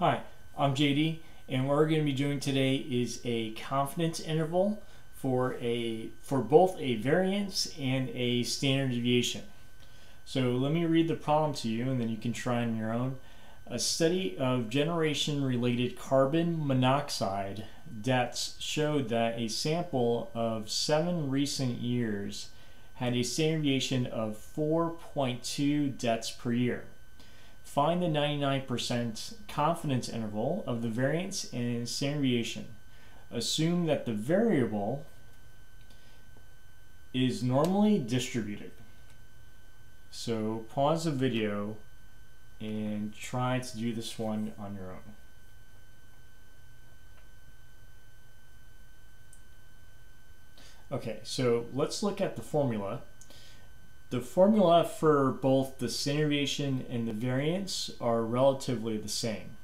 Hi, I'm JD, and what we're going to be doing today is a confidence interval for a for both a variance and a standard deviation. So let me read the problem to you, and then you can try on your own. A study of generation-related carbon monoxide deaths showed that a sample of seven recent years had a standard deviation of 4.2 deaths per year. Find the 99% confidence interval of the variance and standard deviation. Assume that the variable is normally distributed. So pause the video and try to do this one on your own. Okay, so let's look at the formula. The formula for both the standard deviation and the variance are relatively the same.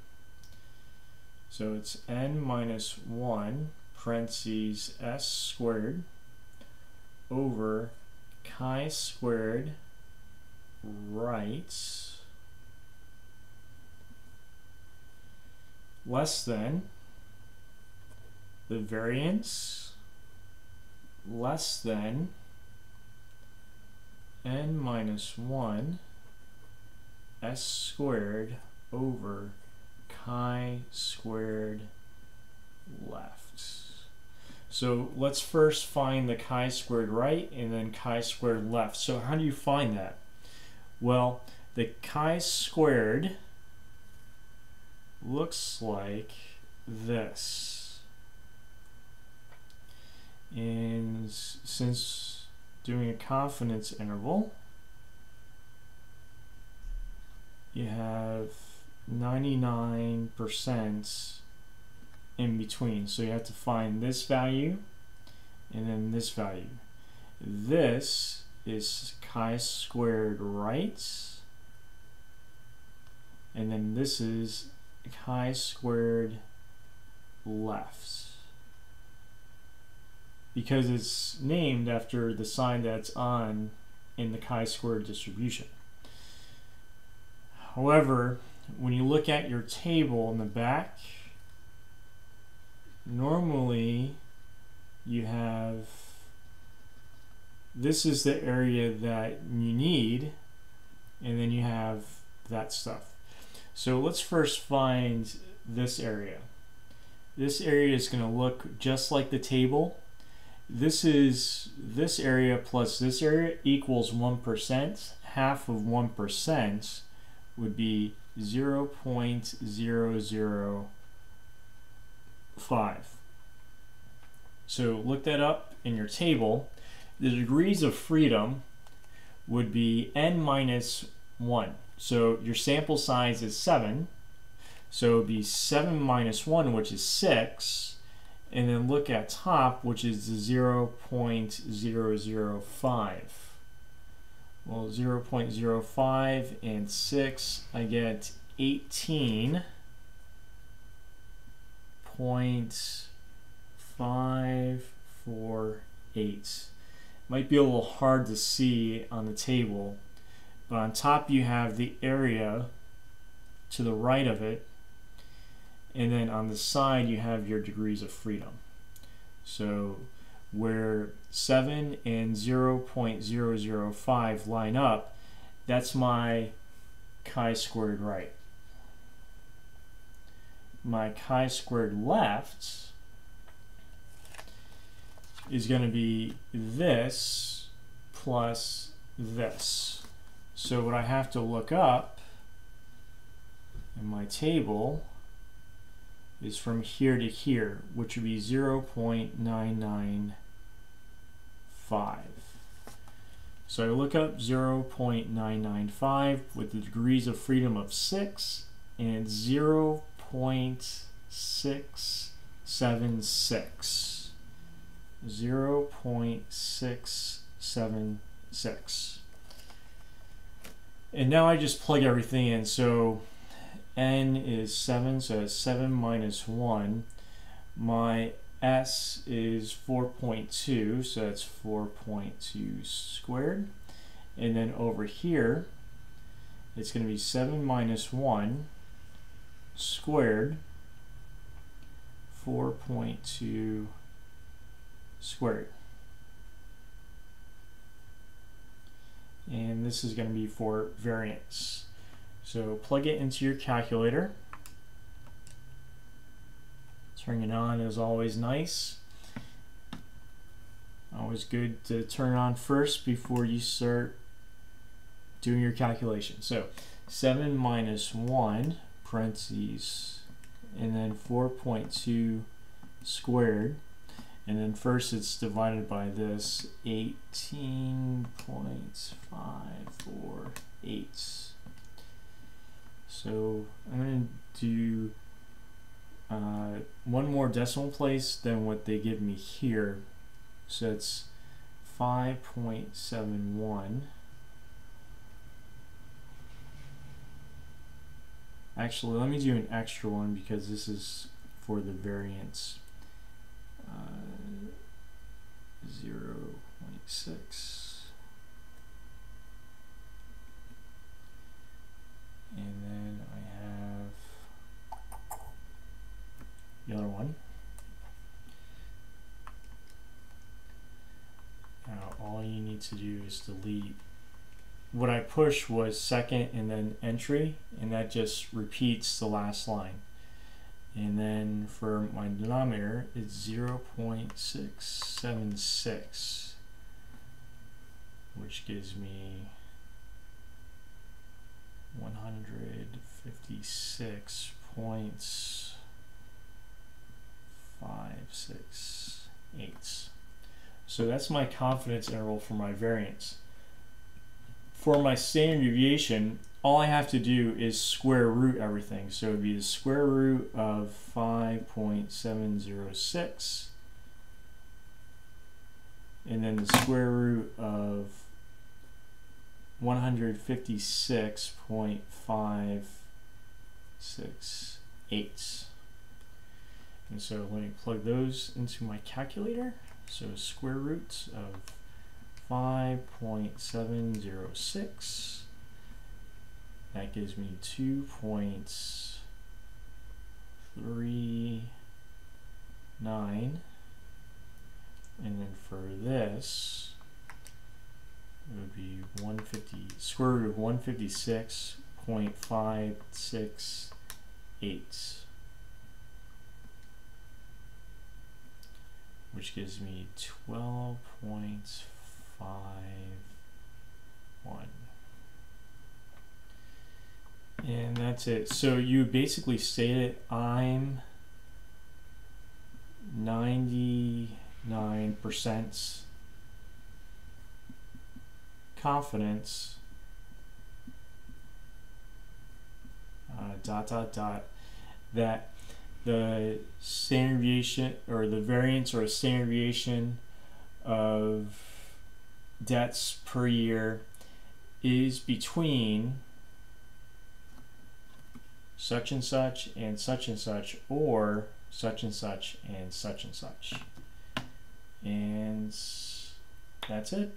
So it's n minus 1 parentheses s squared over chi squared right less than the variance less than n minus 1 s squared over chi squared left. So let's first find the chi squared right and then chi squared left. So how do you find that? Well, the chi squared looks like this. And since doing a confidence interval, you have 99% in between. So you have to find this value and then this value. This is chi squared right, and then this is chi squared left because it's named after the sign that's on in the chi-squared distribution. However, when you look at your table in the back, normally you have this is the area that you need and then you have that stuff. So let's first find this area. This area is going to look just like the table this is this area plus this area equals 1%. Half of 1% would be 0 0.005. So look that up in your table. The degrees of freedom would be n minus 1. So your sample size is 7. So it would be 7 minus 1, which is 6 and then look at top, which is 0 0.005. Well, 0 0.05 and 6, I get 18.548. Might be a little hard to see on the table, but on top you have the area to the right of it, and then on the side you have your degrees of freedom. So where 7 and 0 0.005 line up, that's my chi-squared right. My chi-squared left is going to be this plus this. So what I have to look up in my table is from here to here, which would be 0 0.995. So I look up 0 0.995 with the degrees of freedom of 6 and 0 0.676. 0 0.676. And now I just plug everything in. So n is 7, so it's 7 minus 1. My s is 4.2, so that's 4.2 squared. And then over here, it's going to be 7 minus 1 squared squared 4.2 squared. And this is going to be for variance. So plug it into your calculator. Turning it on is always nice. Always good to turn on first before you start doing your calculation. So 7 minus 1 parentheses and then 4.2 squared and then first it's divided by this 18.548 so I'm going to do uh, one more decimal place than what they give me here so it's 5.71 Actually, let me do an extra one because this is for the variance. Uh, 0.6. And then I have the other one. Now all you need to do is delete what I pushed was second and then entry, and that just repeats the last line. And then for my denominator, it's 0 0.676, which gives me 156 points five, six, eight. So that's my confidence interval for my variance for my standard deviation, all I have to do is square root everything. So it would be the square root of 5.706 and then the square root of 156.568. And so let me plug those into my calculator. So square roots of 5.706. That gives me 2.39. And then for this, 150, square root of 156.568. Which gives me 12 points five, one. And that's it. So you basically say stated I'm 99% confidence uh, dot dot dot that the standard deviation or the variance or a standard deviation of debts per year is between such and such and such and such or such and such and such and such. And that's it.